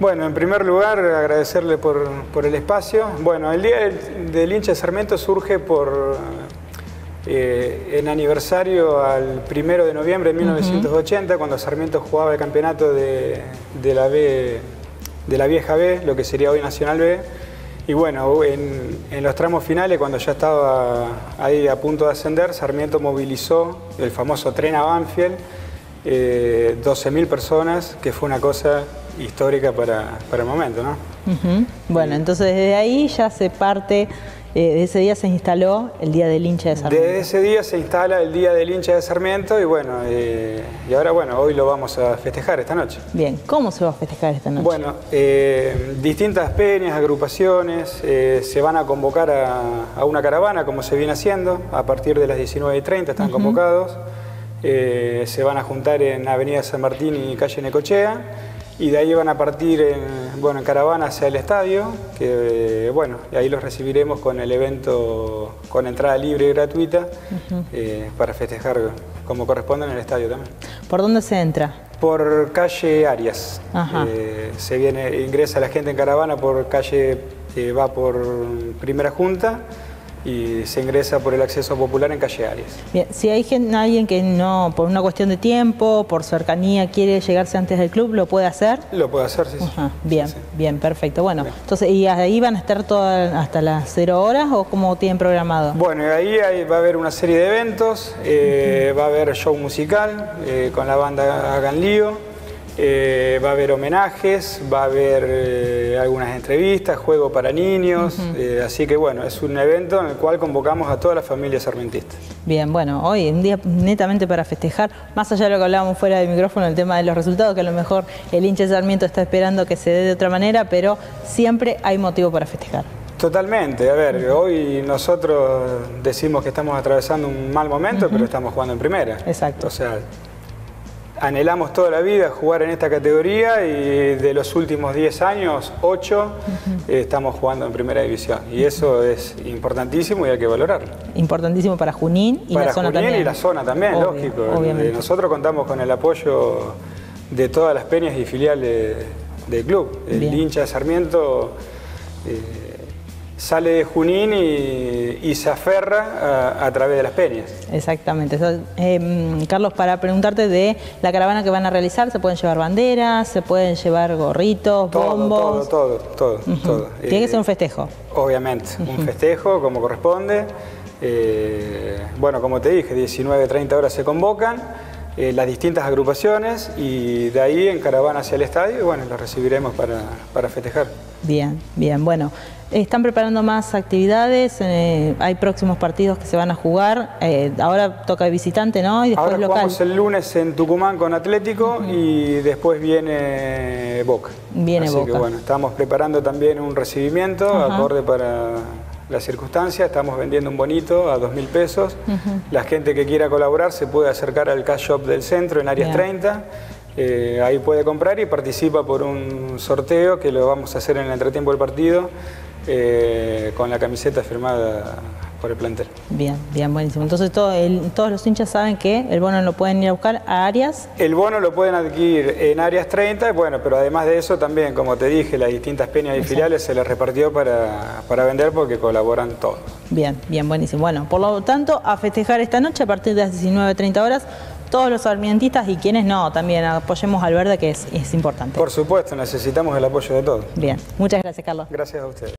Bueno, en primer lugar agradecerle por, el espacio. Bueno, el Día del, hincha de Sarmiento surge por eh, en aniversario al primero de noviembre de 1980, cuando Sarmiento jugaba el campeonato de, la B, de la vieja B, lo que sería hoy Nacional B. Y bueno, en, los tramos finales, cuando ya estaba ahí a punto de ascender, Sarmiento movilizó el famoso tren a Banfield, 12.000 eh, personas, que fue una cosa histórica para, el momento, ¿no? Bueno, entonces desde ahí ya se parte, eh, de ese día se instaló el Día del Hincha de Sarmiento. Desde ese día se instala el Día del Hincha de Sarmiento y bueno, eh, y ahora bueno, hoy lo vamos a festejar esta noche. Bien, ¿cómo se va a festejar esta noche? Bueno, eh, distintas peñas, agrupaciones, se van a convocar a, una caravana como se viene haciendo, a partir de las 19.30 están convocados, se van a juntar en Avenida San Martín y calle Necochea y de ahí van a partir en, bueno, en caravana hacia el estadio, que bueno, y ahí los recibiremos con el evento con entrada libre y gratuita eh, para festejar como corresponde en el estadio también. ¿Por dónde se entra? Por calle Arias. Eh, se viene, ingresa la gente en caravana por calle, eh, va por Primera Junta y se ingresa por el acceso popular en calle Arias. Bien, si hay alguien que no, por una cuestión de tiempo, por cercanía, quiere llegarse antes del club, ¿lo puede hacer? Lo puede hacer, sí. Bien, bien, perfecto. Bueno, entonces, ¿y ahí van a estar todas hasta las cero horas o cómo tienen programado? Bueno, ahí, va a haber una serie de eventos, eh, va a haber show musical eh, con la banda Hagan Lío, eh, va a haber homenajes, va a haber eh, algunas entrevistas, juego para niños, eh, así que bueno, es un evento en el cual convocamos a todas las familias sarmientistas. Bien, bueno, hoy un día netamente para festejar, más allá de lo que hablábamos fuera del micrófono, el tema de los resultados, que a lo mejor el hincha de Sarmiento está esperando que se dé de otra manera, pero siempre hay motivo para festejar. Totalmente, a ver, hoy nosotros decimos que estamos atravesando un mal momento, pero estamos jugando en primera. Exacto. O sea, anhelamos toda la vida jugar en esta categoría y de los últimos 10 años, 8, eh, estamos jugando en primera división. Y eso es importantísimo y hay que valorarlo. Importantísimo para Junín y la zona Junín también. y la zona también, lógico. Eh, nosotros contamos con el apoyo de todas las peñas y filiales del club. El hincha de Sarmiento... Eh, sale de Junín y, se aferra a, través de las peñas. Exactamente. Em, Carlos, para preguntarte de la caravana que van a realizar, ¿se pueden llevar banderas, se pueden llevar gorritos, bombos? Todo, todo, todo. todo. Tiene que ser un festejo. Obviamente, un festejo como corresponde. Eh, bueno, como te dije, 19, 30 horas se convocan. Eh, las distintas agrupaciones y de ahí en caravana hacia el estadio y bueno, los recibiremos para, para festejar. Bien, bien, bueno. Están preparando más actividades, eh, hay próximos partidos que se van a jugar, eh, ahora toca de visitante, ¿no? Y después ahora jugamos el lunes en Tucumán con Atlético y después viene Boca. Viene Así Boca. que bueno, estamos preparando también un recibimiento acorde para la circunstancia, estamos vendiendo un bonito a dos mil pesos. La gente que quiera colaborar se puede acercar al cash shop del centro en áreas 30. Eh, ahí puede comprar y participa por un sorteo que lo vamos a hacer en el entretiempo del partido eh, con la camiseta firmada por el plantel. Bien, bien, buenísimo. Entonces todos los hinchas saben que el bono lo pueden ir a buscar a Arias. El bono lo pueden adquirir en Arias 30, bueno, pero además de eso también, como te dije, las distintas peñas y filiales se les repartió para, para vender porque colaboran todos. Bien, bien, buenísimo. Bueno, por lo tanto, a festejar esta noche a partir de las 19.30 horas todos los sarmientistas y quienes no, también apoyemos al verde que es, es importante. Por supuesto, necesitamos el apoyo de todos. Bien, muchas gracias Carlos. Gracias a ustedes.